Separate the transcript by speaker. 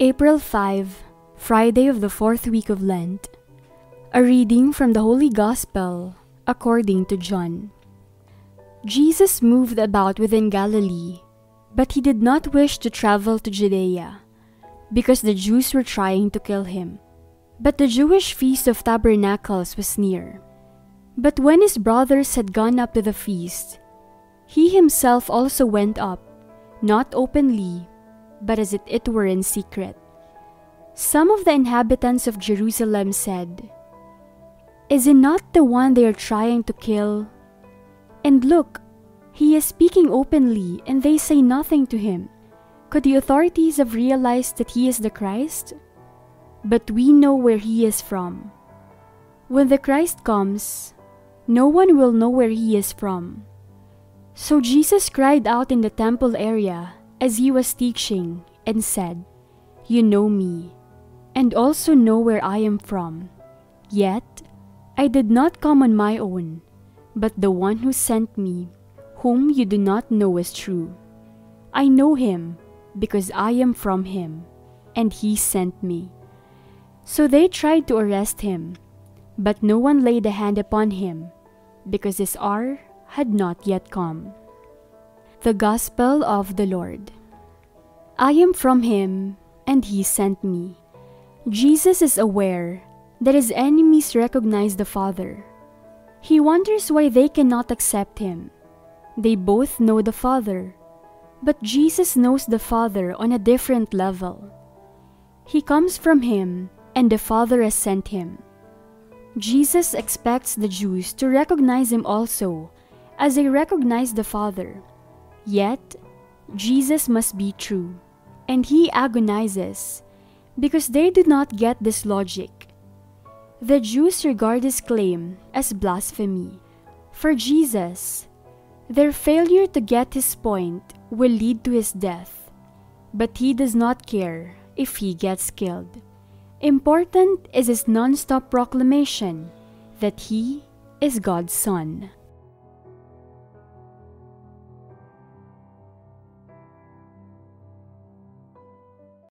Speaker 1: April 5, Friday of the fourth week of Lent. A reading from the Holy Gospel according to John. Jesus moved about within Galilee, but he did not wish to travel to Judea, because the Jews were trying to kill him. But the Jewish feast of tabernacles was near. But when his brothers had gone up to the feast, he himself also went up, not openly, but as it were in secret. Some of the inhabitants of Jerusalem said, Is it not the one they are trying to kill? And look, he is speaking openly, and they say nothing to him. Could the authorities have realized that he is the Christ? But we know where he is from. When the Christ comes, no one will know where he is from. So Jesus cried out in the temple area as he was teaching and said, You know me, and also know where I am from. Yet I did not come on my own, but the one who sent me, whom you do not know is true. I know him because I am from him, and he sent me. So they tried to arrest him, but no one laid a hand upon him, because his hour had not yet come. The Gospel of the Lord. I am from him, and he sent me. Jesus is aware that his enemies recognize the Father. He wonders why they cannot accept him. They both know the Father, but Jesus knows the Father on a different level. He comes from him, and the Father has sent him. Jesus expects the Jews to recognize him also, as they recognize the Father. Yet, Jesus must be true, and he agonizes because they do not get this logic. The Jews regard his claim as blasphemy. For Jesus, their failure to get his point will lead to his death, but he does not care if he gets killed. Important is his non stop proclamation that he is God's Son.